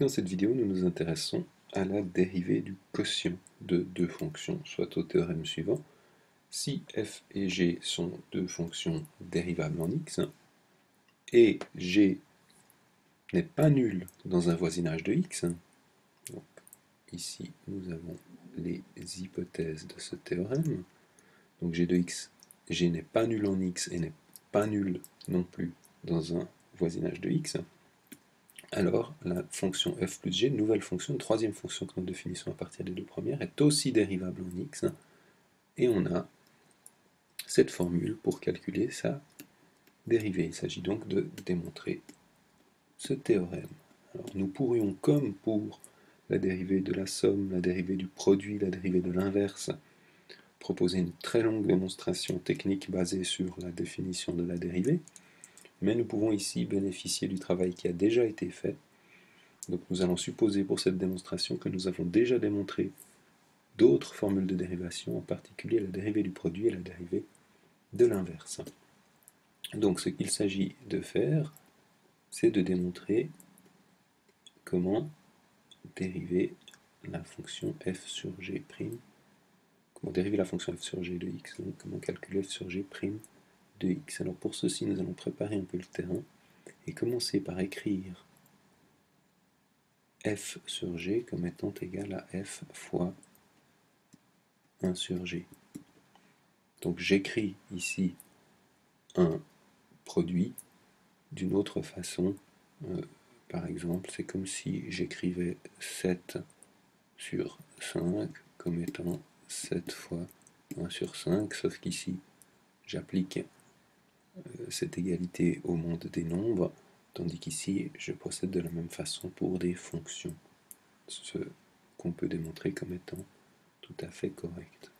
Dans cette vidéo, nous nous intéressons à la dérivée du quotient de deux fonctions, soit au théorème suivant. Si f et g sont deux fonctions dérivables en x, et g n'est pas nul dans un voisinage de x, donc ici nous avons les hypothèses de ce théorème, donc g de x, g n'est pas nul en x et n'est pas nul non plus dans un voisinage de x, alors la fonction f plus g, nouvelle fonction, troisième fonction que nous définissons à partir des deux premières, est aussi dérivable en x, et on a cette formule pour calculer sa dérivée. Il s'agit donc de démontrer ce théorème. Alors, nous pourrions, comme pour la dérivée de la somme, la dérivée du produit, la dérivée de l'inverse, proposer une très longue démonstration technique basée sur la définition de la dérivée, mais nous pouvons ici bénéficier du travail qui a déjà été fait. Donc nous allons supposer pour cette démonstration que nous avons déjà démontré d'autres formules de dérivation, en particulier la dérivée du produit et la dérivée de l'inverse. Donc ce qu'il s'agit de faire, c'est de démontrer comment dériver la fonction f sur g', comment dériver la fonction f sur g de x, donc comment calculer f sur g' Alors pour ceci, nous allons préparer un peu le terrain et commencer par écrire f sur g comme étant égal à f fois 1 sur g. Donc j'écris ici un produit d'une autre façon. Euh, par exemple, c'est comme si j'écrivais 7 sur 5 comme étant 7 fois 1 sur 5, sauf qu'ici j'applique cette égalité au monde des nombres, tandis qu'ici je procède de la même façon pour des fonctions, ce qu'on peut démontrer comme étant tout à fait correct.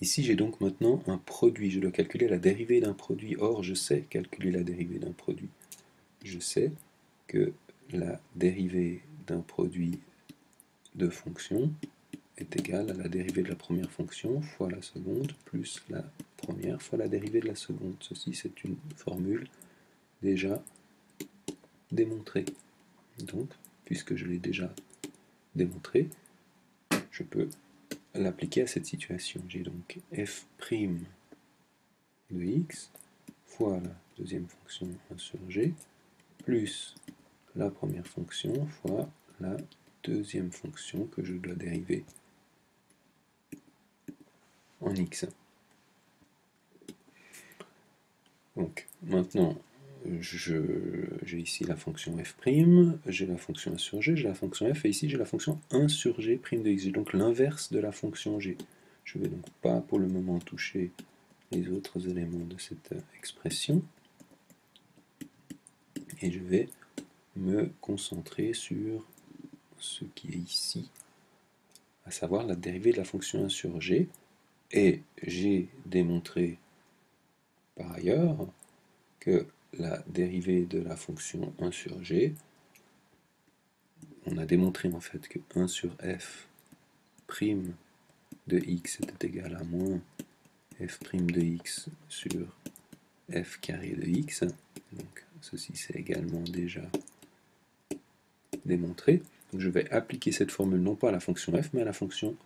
Ici j'ai donc maintenant un produit, je dois calculer la dérivée d'un produit, or je sais calculer la dérivée d'un produit. Je sais que la dérivée d'un produit de fonction est égale à la dérivée de la première fonction fois la seconde plus la première fois la dérivée de la seconde. Ceci, c'est une formule déjà démontrée. Donc, puisque je l'ai déjà démontré, je peux l'appliquer à cette situation. J'ai donc f' de x fois la deuxième fonction 1 sur g plus la première fonction fois la deuxième fonction que je dois dériver en x. Donc maintenant, j'ai ici la fonction f', j'ai la fonction 1 sur g, j'ai la fonction f, et ici j'ai la fonction 1 sur g' de x. Donc l'inverse de la fonction g. Je ne vais donc pas pour le moment toucher les autres éléments de cette expression. Et je vais me concentrer sur ce qui est ici, à savoir la dérivée de la fonction 1 sur g. Et j'ai démontré par ailleurs que la dérivée de la fonction 1 sur g, on a démontré en fait que 1 sur f' de x était égal à moins f' de x sur f carré de x. Donc ceci c'est également déjà démontré. Je vais appliquer cette formule non pas à la fonction f mais à la fonction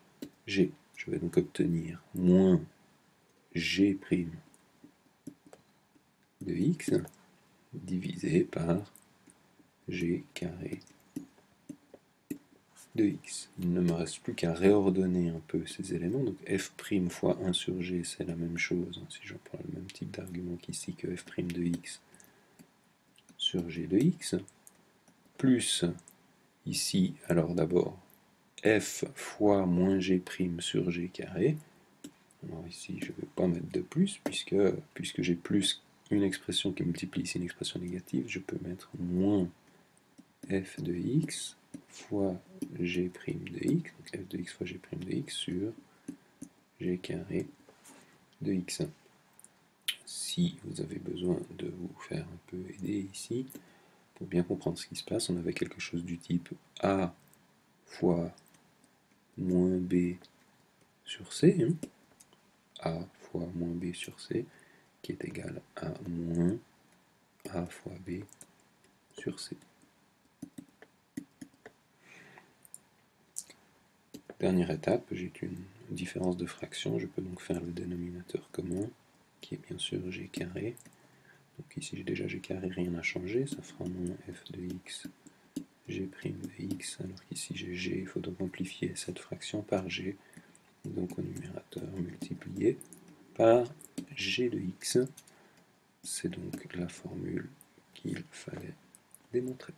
g. Je vais donc obtenir moins g' de x divisé par g carré de x. Il ne me reste plus qu'à réordonner un peu ces éléments. Donc f' fois 1 sur g, c'est la même chose, hein, si je prends le même type d'argument qu'ici, que f' de x sur g de x, plus ici, alors d'abord, f fois moins g' sur g carré. Alors ici, je ne vais pas mettre de plus, puisque, puisque j'ai plus une expression qui multiplie ici une expression négative, je peux mettre moins f de x fois g' de x, donc f de x fois g' de x sur g carré de x. Si vous avez besoin de vous faire un peu aider ici, pour bien comprendre ce qui se passe, on avait quelque chose du type a fois moins b sur c, hein. a fois moins b sur c, qui est égal à moins a fois b sur c. Dernière étape, j'ai une différence de fraction, je peux donc faire le dénominateur commun, qui est bien sûr g carré. Donc ici j'ai déjà g carré, rien n'a changé. ça fera moins f de x g' de x, alors qu'ici j'ai g, il faut donc amplifier cette fraction par g, donc au numérateur multiplié par g de x. C'est donc la formule qu'il fallait démontrer.